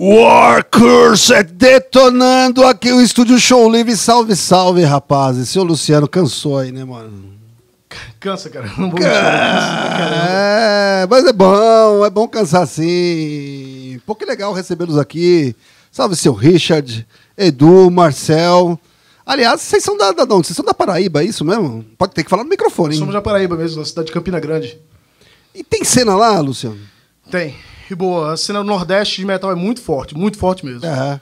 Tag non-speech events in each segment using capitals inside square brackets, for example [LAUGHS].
War Curse é detonando aqui o estúdio Show Livre. Salve, salve, rapazes. Seu Luciano cansou aí, né, mano? Cansa, cara. Não vou É, mas é bom, é bom cansar sim. Pô, que legal recebê-los aqui. Salve, seu Richard, Edu, Marcel. Aliás, vocês são da, da de onde? Vocês são da Paraíba, é isso mesmo? Pode ter que falar no microfone, hein? Somos da Paraíba mesmo, na cidade de Campina Grande. E tem cena lá, Luciano? Tem. Boa, a cena do Nordeste de metal é muito forte, muito forte mesmo. É.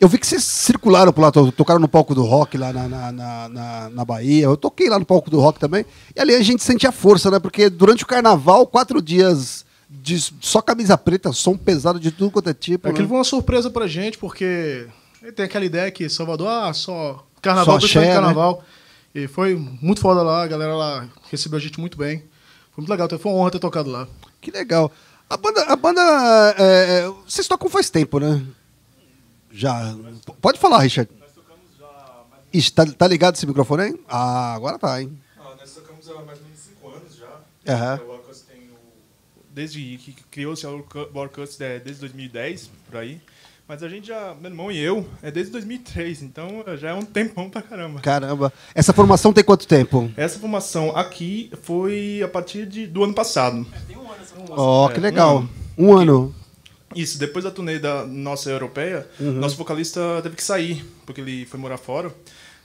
Eu vi que vocês circularam por lá, to- tocaram no palco do rock lá na, na, na, na- Bahia. Eu toquei lá no palco do rock também. E ali a gente sentia força, né? Porque durante o carnaval, quatro dias de só camisa preta, som pesado de tudo quanto é tipo. Aquilo né? foi uma surpresa pra gente, porque tem aquela ideia que Salvador, ah, só carnaval, Só de axé, né? carnaval. E foi muito foda lá, a galera lá recebeu a gente muito bem. Foi muito legal, foi uma honra ter tocado lá. Que legal. A banda. A banda é, é, vocês tocam faz tempo, né? Já. Pode falar, Richard. Ixi, tá, tá ligado esse microfone aí? Ah, agora tá, hein? Ah, nós tocamos há mais ou menos 5 anos já. Aham. O Warcuts tem o... Desde que criou-se o Warcuts, é, desde 2010, por aí. Mas a gente já, meu irmão e eu, é desde 2003, então já é um tempão pra caramba. Caramba. Essa formação tem quanto tempo? Essa formação aqui foi a partir de, do ano passado. Ó, É, que legal. um Um ano. Isso, depois da turnê da nossa europeia, nosso vocalista teve que sair, porque ele foi morar fora.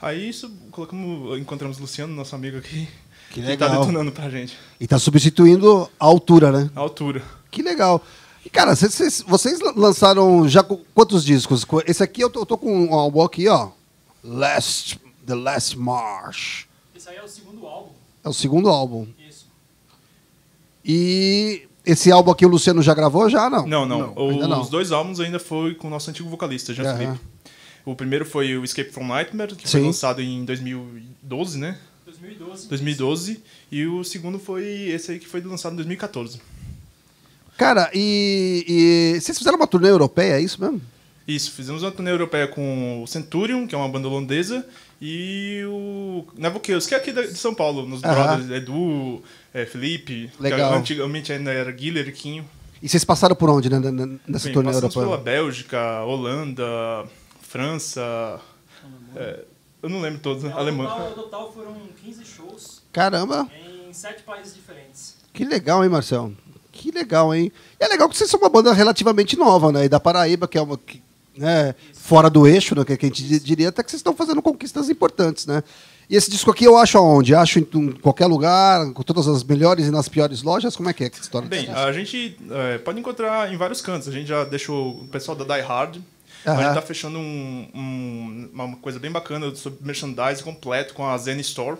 Aí isso, colocamos, encontramos o Luciano, nosso amigo aqui, Que tá legal. detonando pra gente. E tá substituindo a altura, né? A altura. Que legal. E, cara, cês- cês- vocês lan- lançaram já quantos discos? Co- Esse aqui eu tô, eu tô com um álbum aqui, ó. Last, The Last March. Esse aí é o segundo álbum. É o segundo álbum. Isso. E esse álbum aqui o Luciano já gravou? Já não? Não, não. Não, Os não. dois álbuns ainda foi com o nosso antigo vocalista, Jean Aham. Felipe. O primeiro foi o Escape from Nightmare, que Sim. foi lançado em 2012, né? 2012. 2012. E o segundo foi esse aí que foi lançado em 2014. Cara, e, e vocês fizeram uma turnê europeia, é isso mesmo? Isso, fizemos uma turnê europeia com o Centurion, que é uma banda holandesa, e o Nevoqueus, que é aqui de São Paulo, nos Aham. brothers, Edu, é, Felipe, Legal. que antigamente ainda era Guilherme Quinho. E vocês passaram por onde né, nessa Bem, turnê passamos europeia? pela Bélgica, Holanda, França, é, eu não lembro todos, né? No Alemanha. total, no total foram 15 shows Caramba, em 7 países diferentes. que legal, hein, Marcel? Que legal, hein? E é legal que vocês são uma banda relativamente nova, né? E da Paraíba, que é uma. que, né, fora do eixo, né? Que que a gente di- diria até que vocês estão fazendo conquistas importantes, né? E esse disco aqui eu acho aonde? Acho em, qualquer lugar, com todas as melhores e nas piores lojas? Como é que é essa história? Bem, a gente é, pode encontrar em vários cantos. A gente já deixou o pessoal da Die Hard. Aham. A gente tá fechando um- um- uma coisa bem bacana sobre merchandise completo com a Zen Store.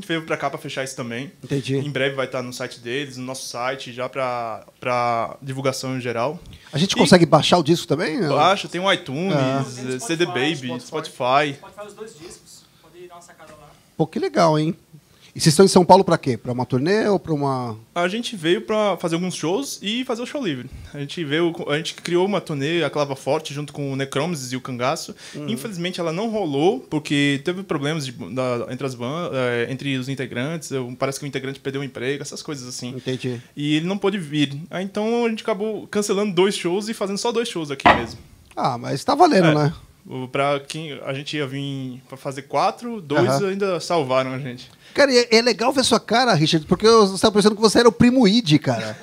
A gente veio pra cá pra fechar isso também. Entendi. Em breve vai estar no site deles, no nosso site, já pra, pra divulgação em geral. A gente E- consegue baixar o disco também? Baixa, tem o iTunes, Ah. Tem no CD Baby, Spotify. Spotify. Pode fazer os dois discos. Pode dar uma sacada lá. Pô, que legal, hein? E vocês estão em São Paulo pra quê? Pra uma turnê ou pra uma. A gente veio pra fazer alguns shows e fazer o show livre. A gente veio, a gente criou uma turnê, a Clava Forte, junto com o Necromesis e o Cangaço. Uhum. Infelizmente ela não rolou, porque teve problemas de- da- entre, as ban- eh, entre os integrantes. Parece que o integrante perdeu o emprego, essas coisas assim. Entendi. E ele não pôde vir. Aí, então a gente acabou cancelando dois shows e fazendo só dois shows aqui mesmo. Ah, mas tá valendo, É. né? Pra quem a gente ia vir pra fazer quatro, dois Aham. ainda salvaram a gente. Cara, e é, é legal ver sua cara, Richard, porque eu estava pensando que você era o primo Id, cara.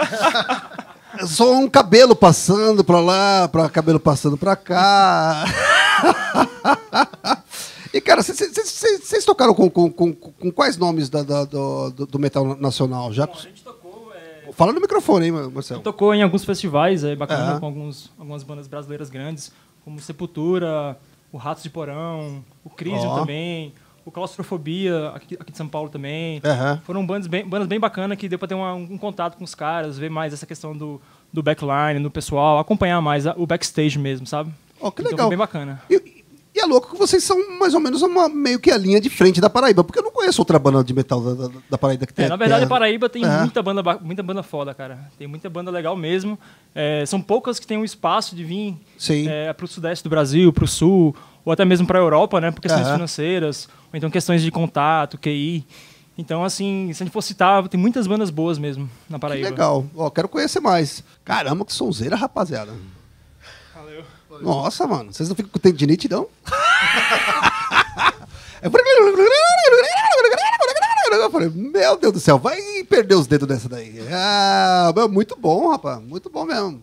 [LAUGHS] Só um cabelo passando pra lá, pra cabelo passando pra cá. e, cara, vocês tocaram com, com, com, com quais nomes da- da- do, do- do metal nacional? Já, Bom, a gente tocou, é, fala no microfone, hein, Marcelo? tocou em alguns festivais é, bacana, Aham. com alguns, algumas bandas brasileiras grandes, como Sepultura, o Ratos de Porão, o Crisium Ó. também, o Claustrofobia, aqui, aqui de São Paulo também. Aham. Foram bandas bem, bandas bem bacanas que deu pra ter uma- um contato com os caras, ver mais essa questão do, do backline, do pessoal, acompanhar mais a- o backstage mesmo, sabe? Ó, que Então legal. foi bem bacana. E, e é louco que vocês são mais ou menos uma, meio que a linha de frente da Paraíba, porque conheço outra banda de metal da, da- da Paraíba que tem. É, na verdade, a Paraíba tem É. muita banda, ba- muita banda foda, cara. Tem muita banda legal mesmo. É, são poucas que têm um espaço de vir é, para o sudeste do Brasil, para o sul, ou até mesmo para a Europa, né? Por questões financeiras, ou então questões de contato, QI. Então, assim, se a gente for citar, tem muitas bandas boas mesmo na Que Paraíba. legal. Ó, quero conhecer mais. Caramba, que sonzeira, rapaziada. Valeu. Nossa, mano. Vocês não ficam com tendinite, não? Eu falei, meu Deus do céu, vai perder os dedos dessa daí. Ah, muito bom, rapaz. Muito bom mesmo.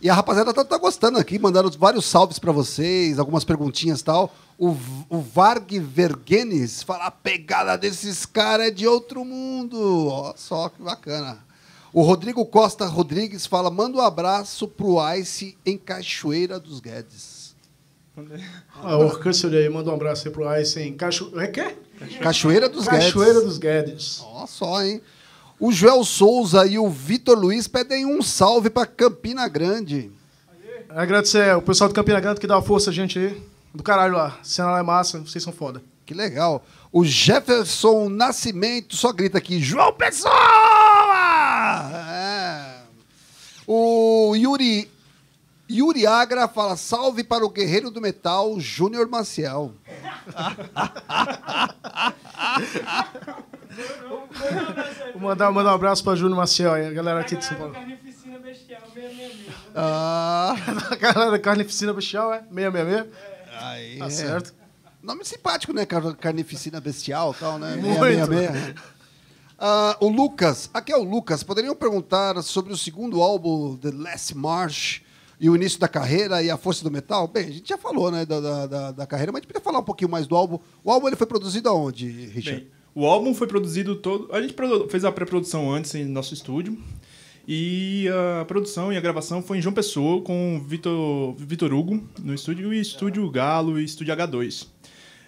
E a rapaziada tá, tá gostando aqui, mandando vários salves pra vocês, algumas perguntinhas e tal. O, o Varg Vergenes fala: a pegada desses caras é de outro mundo. Ó, só que bacana. O Rodrigo Costa Rodrigues fala: manda um abraço pro Ice em Cachoeira dos Guedes. Ah, o aí, manda um abraço aí pro Ice em Cacho... É que? Cachoeira dos Guedes. Cachoeira dos Guedes. Ó, só, hein? O Joel Souza e o Vitor Luiz pedem um salve pra Campina Grande. Agradecer o pessoal do Campina Grande que dá uma força a gente aí. Do caralho lá. Cena lá é massa, vocês são foda. Que legal. O Jefferson Nascimento só grita aqui: João Pessoa! É. O Yuri, Yuri Agra fala: salve para o guerreiro do metal, Júnior Maciel. [LAUGHS] Vou mandar, mandar um abraço pra Júnior Maciel aí, a galera aqui de São Paulo. Carnificina bestial, 666. Ah, [LAUGHS] A galera Carnificina Bestial, é? 666? aí, Tá é. certo. Nome simpático, né? Car- Carnificina bestial e tal, né? Muito. 666. Ah, o Lucas, aqui é o Lucas. Poderiam perguntar sobre o segundo álbum, The Last March, e o início da carreira e a força do metal? Bem, a gente já falou, né, da, da, da- carreira, mas a gente podia falar um pouquinho mais do álbum. O álbum ele foi produzido aonde, Richard? Bem, o álbum foi produzido todo. A gente fez a pré-produção antes em nosso estúdio. E a produção e a gravação foi em João Pessoa com o Vitor, Vitor Hugo no estúdio e estúdio Galo e estúdio H2.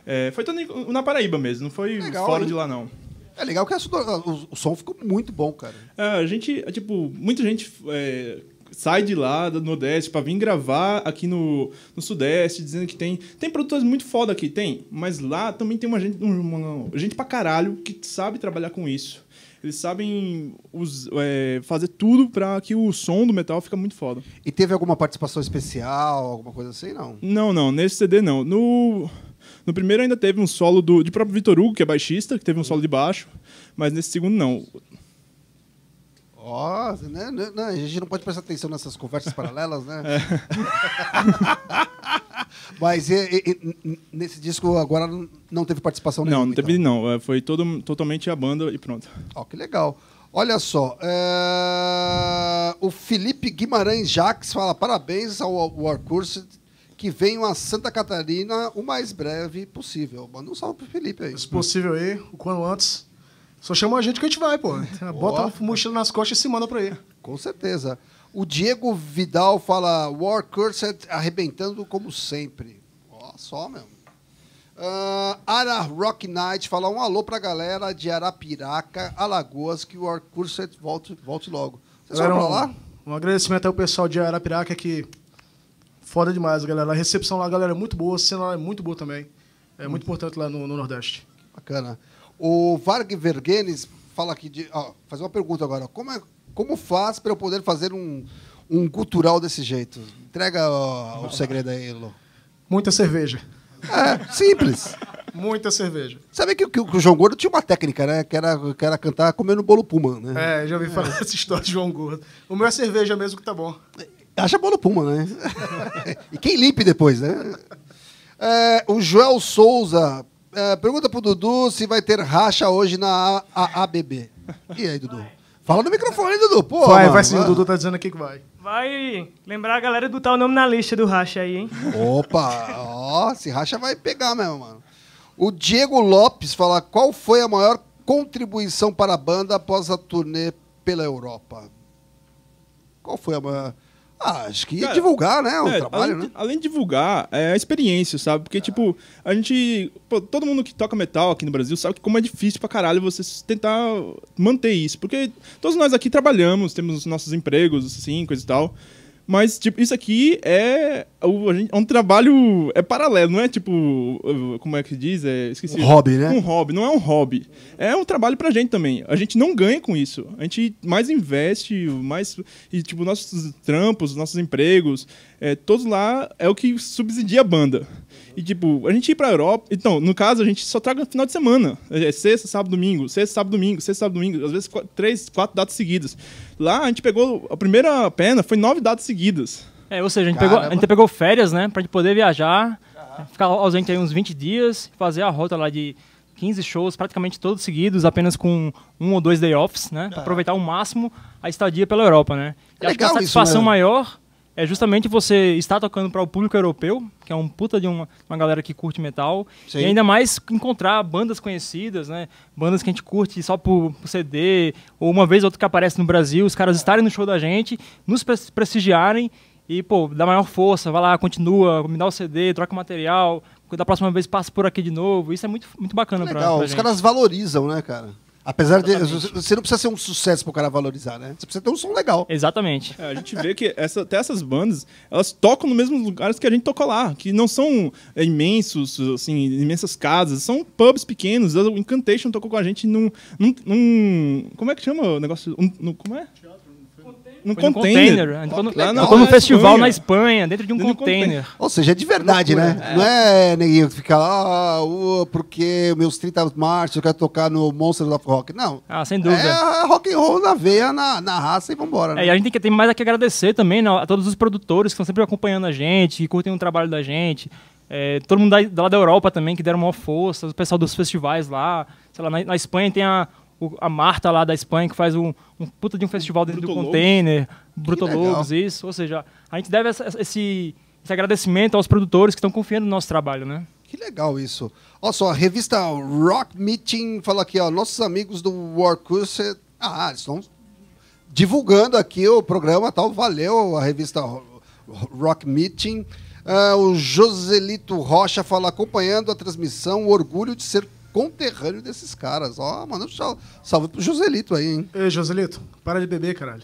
É, foi todo em- na Paraíba mesmo, não foi Legal, fora hein? de lá não. É legal que a o, o som ficou muito bom, cara. É, a gente, é, tipo, muita gente é, sai de lá, do Nordeste, pra vir gravar aqui no, no Sudeste, dizendo que tem. Tem produtores muito foda aqui, tem. Mas lá também tem uma gente, uma, gente pra caralho que sabe trabalhar com isso. Eles sabem é, fazer tudo pra que o som do metal fica muito foda. E teve alguma participação especial, alguma coisa assim? Não. Não, não, nesse CD não. No, no primeiro ainda teve um solo do, de próprio Vitor Hugo, que é baixista, que teve um solo de baixo. Mas nesse segundo não. Ó, né, né, né, a gente não pode prestar atenção nessas conversas paralelas, né? [LAUGHS] Mas e- e- e, nesse disco agora não- não teve participação Não, nenhuma. não teve então. não. É, Foi todo, totalmente a banda e pronto. Ó, que legal. Olha só, é, o Felipe Guimarães Jacques fala parabéns ao War Curse que venham a Santa Catarina o mais breve possível. Manda um salve pro Felipe aí. Se possível aí, o quanto antes. Só chama a gente que a gente vai, pô. Bota a mochila nas costas e se manda pra aí. Com certeza. O Diego Vidal fala War Cursed arrebentando como sempre. Ó, só mesmo. Ah, Ara Rock Night fala um alô pra galera de Arapiraca, Alagoas, que o War Cursed volte, volte logo. Vocês Galera, pra um, lá? um agradecimento ao pessoal de Arapiraca que foda demais, galera. A recepção lá, galera, é muito boa, a cena lá é muito boa também. É muito importante lá no, no Nordeste. Bacana. O Varg Vergenes fala aqui de. Ó, fazer uma pergunta agora. Como, é, como faz para eu poder fazer um, um gutural desse jeito? Entrega ó, o segredo aí, Lô. Muita cerveja. É, simples. [LAUGHS] Muita cerveja. Sabe que, que o João Gordo tinha uma técnica, né? Que era, que era cantar comendo bolo puma, né? É, já ouvi falar [LAUGHS] dessa história de João Gordo. O meu é cerveja mesmo que tá bom. Acha bolo puma, né? [LAUGHS] e quem limpe depois, né? É, o Joel Souza é, pergunta pro Dudu se vai ter racha hoje na A- ABB. E aí, Dudu? Fala no microfone, Dudu. Pô, vai, mano, vai sim, o Dudu tá dizendo aqui que vai. Vai lembrar a galera de botar o nome na lista do racha aí, hein? Opa, ó, se racha vai pegar mesmo, mano. O Diego Lopes fala qual foi a maior contribuição para a banda após a turnê pela Europa. Qual foi a maior? Ah, acho que Cara, divulgar, né, o É, trabalho, além, né? além de divulgar, é a experiência, sabe? Porque, tipo, a gente. pô, todo mundo que toca metal aqui no Brasil sabe que como é difícil pra caralho você tentar manter isso. Porque todos nós aqui trabalhamos, temos os nossos empregos, assim, coisa e tal. Mas, tipo, isso aqui é, é um trabalho. É paralelo, não é tipo. uh, Como é que diz? É, esqueci. Um hobby, né? Um hobby, não é um hobby. É um trabalho pra gente também. A gente não ganha com isso. A gente mais investe, mais. E, tipo, nossos trampos, nossos empregos, é, todos lá é o que subsidia a banda. E, tipo, a gente ir pra Europa. Então, no caso, a gente só traga no final de semana. É sexta, sábado, domingo. Sexta, sábado, domingo. Sexta, sábado, domingo. Às vezes, qu- três, quatro datas seguidas. Lá, a gente pegou. A primeira pena foi nove datas seguidas. É, ou seja, a gente, Caramba. pegou, a gente pegou férias, né? Pra gente poder viajar, ficar ausente aí uns 20 dias, fazer a rota lá de 15 shows, praticamente todos seguidos, apenas com um ou dois day offs, né? Pra aproveitar ao máximo a estadia pela Europa, né? E É acho que a satisfação né? maior é justamente você estar tocando para o público europeu, que é um puta de uma, uma galera que curte metal, Sim. e ainda mais encontrar bandas conhecidas, né? Bandas que a gente curte só por, por CD, ou uma vez ou outra que aparece no Brasil, os caras estarem no show da gente, nos pres- prestigiarem e, pô, dá maior força, vai lá, continua, me dá o CD, troca o material, da próxima vez passa por aqui de novo. Isso é muito, muito bacana pra, Legal, pra os gente. caras valorizam, né, cara? Apesar de. Você não precisa ser um sucesso pro cara valorizar, né? Você precisa ter um som legal. Exatamente. É, a gente vê que essa, até essas bandas, elas tocam nos mesmos lugares que a gente tocou lá, que não são é, imensos, assim, imensas casas, são pubs pequenos. O Incantation tocou com a gente num. num, num- como é que chama o negócio? Um, no- como é? Num Foi no container. A gente tocou no- Lá tocou num na festival Espanha. na Espanha, dentro de um Dentro de um container. Ou seja, é de verdade, né? Não é neguinho que fica lá, ah, uh, porque meus 30 marços eu quero tocar no Monsters of Rock. Não. Ah, sem dúvida. É rock and roll na veia, na, na raça e vambora, né? É, e a gente tem que ter mais a que agradecer também né, a todos os produtores que estão sempre acompanhando a gente, que curtem o trabalho da gente. É, todo mundo da, da lá da Europa também, que deram uma força, o pessoal dos festivais lá. Sei lá, na, na Espanha tem a, o- a Marta lá da Espanha, que faz um, um puta de um festival dentro do Bruto container. Bruto legal. Lobos, isso. Ou seja, a gente deve essa- esse, esse agradecimento aos produtores que estão confiando no nosso trabalho, né? Que legal isso. Olha só, a revista Rock Meeting fala aqui, ó, nossos amigos do Warcuse, ah, eles estão divulgando aqui o programa tal, valeu a revista Ro- Rock Meeting. Ah, o Joselito Rocha fala, acompanhando a transmissão, o orgulho de ser conterrâneo desses caras. Ó, manda um sal- salve pro Joselito aí, hein? Ei, Joselito, para de beber, caralho.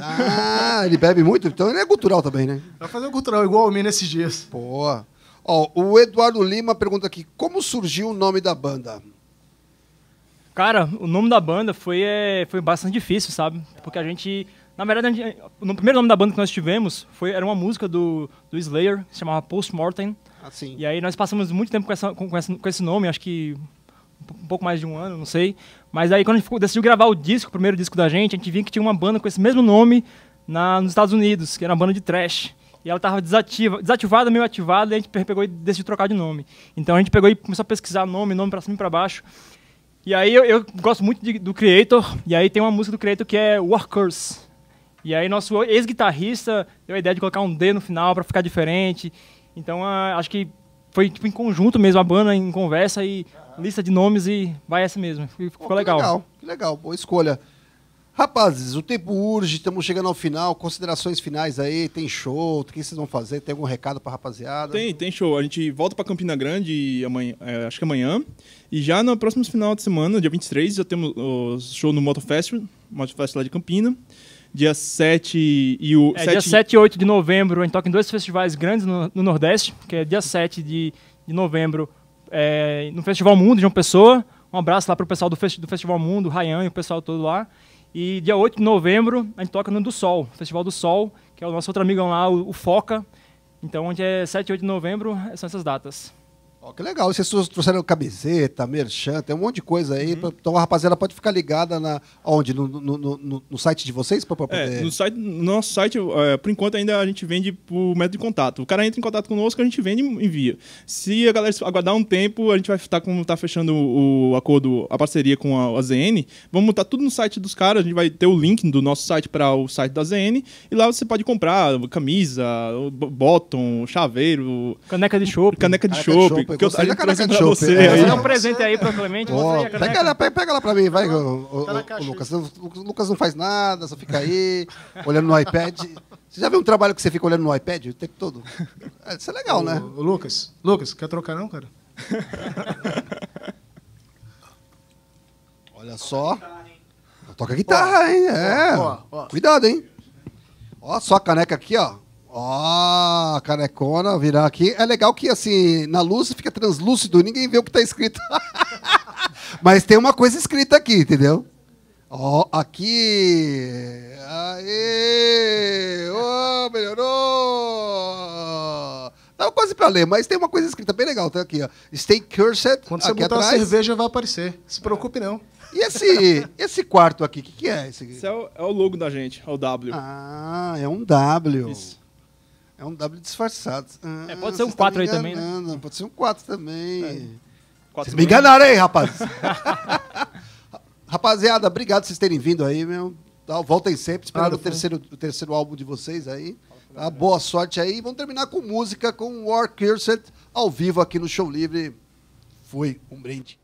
Ah, ele bebe muito, então ele é cultural também, né? Vai fazer um cultural igual o mim nesses dias. Pô. Ó, o Eduardo Lima pergunta aqui, como surgiu o nome da banda? Cara, o nome da banda foi, é, foi bastante difícil, sabe? Porque a gente. Na verdade, gente- no primeiro nome da banda que nós tivemos foi, era uma música do, do Slayer, que se chamava Postmortem. Assim. E aí nós passamos muito tempo com, essa, com, com esse, com esse nome, acho que um pouco mais de um ano, não sei. Mas aí quando a gente decidiu gravar o disco, o primeiro disco da gente, a gente viu que tinha uma banda com esse mesmo nome na, nos Estados Unidos, que era uma banda de trash. E ela estava desativa, desativada, meio ativada, e a gente pe- pegou e decidiu trocar de nome. Então a gente pegou e começou a pesquisar nome, nome pra cima e pra baixo. E aí eu, eu gosto muito de- do Creator, e aí tem uma música do Creator que é War Curse. E aí nosso ex-guitarrista deu a ideia de colocar um D no final para ficar diferente. Então ah, acho que foi tipo, em conjunto mesmo, a banda em conversa e lista de nomes e vai essa mesmo. Ficou que legal. legal. Que legal, boa escolha. Rapazes, o tempo urge, estamos chegando ao final. Considerações finais aí, tem show, o que vocês vão fazer? Tem algum recado pra rapaziada? Tem, tem show. A gente volta pra Campina Grande amanhã, é, acho que amanhã. E já no próximo final de semana, dia 23, já temos o show no Motofest, Motofest lá de Campina. Dia 7 e o. É, dia 7 e 8 de novembro, a gente toca em dois festivais grandes no, no Nordeste, que é dia 7 de, de novembro é, no Festival Mundo de João Pessoa. Um abraço lá pro pessoal do, festi- do Festival Mundo, o Ryan e o pessoal todo lá. E dia 8 de novembro a gente toca no Do Sol, Festival do Sol, que é o nosso outro amigão lá, o, o Foca. Então, onde é 7 e 8 de novembro, são essas datas. Ó, que legal, vocês trou- trouxeram camiseta, merchan, tem um monte de coisa aí. Uhum. pra- Então a rapaziada pode ficar ligada na, onde? No, no, no- no- site de vocês? Pra, pra É, poder... no, site, no nosso site, é, por enquanto, ainda a gente vende por método de contato. O cara entra em contato conosco, a gente vende e envia. Se a galera aguardar um tempo, a gente vai estar como tá fechando o acordo, a parceria com a, a ZN. Vamos botar tudo no site dos caras, a gente vai ter o link do nosso site para o site da ZN. E lá você pode comprar camisa, bottom, chaveiro, Caneca de chopp. caneca de Caneca de chopp. Eu- gostei a da gente caneca de chopp, você. é. aí. Vou dar um presente aí pra Clemente. A pega, caneca. ela, pega, pega ela pra mim, vai, ô, ô, Tá caixa Lucas. O Lucas não faz nada, só fica aí, olhando no iPad. Você já viu um trabalho que você fica olhando no iPad o tempo todo? É, isso é legal, né? Ô, ô, Lucas, Lucas, quer trocar não, cara? [LAUGHS] Olha só. Toca guitarra, hein? É. Cuidado, hein? Ó, só a caneca aqui, ó. Ó, a canecona virar aqui. É legal que, assim, na luz fica translúcido, ninguém vê o que tá escrito. [LAUGHS] Mas tem uma coisa escrita aqui, entendeu? Ó, aqui. Aê! Ô, melhorou! Tava quase pra ler, mas tem uma coisa escrita bem legal, tá aqui, ó. Stay cursed, Quando você aqui botar a atrás. cerveja, vai aparecer. Se preocupe não. E esse, [LAUGHS] esse quarto aqui, o que, que é? Esse aqui? Esse é o, é o logo da gente, é o W. Ah, é um W. Isso. É um W disfarçado. Ah, É, pode ser um vocês estão 4 me aí também, né? Pode ser um 4 também. Quatro Vocês me enganaram aí, rapaz. [LAUGHS] [LAUGHS] Rapaziada, obrigado por vocês terem vindo aí, meu. Voltem sempre, esperando Nada, o terceiro, o terceiro álbum de vocês aí. Tá, boa sorte aí. Vamos terminar com música, com War Cursed, ao vivo aqui no Show Livre. Fui, um brinde.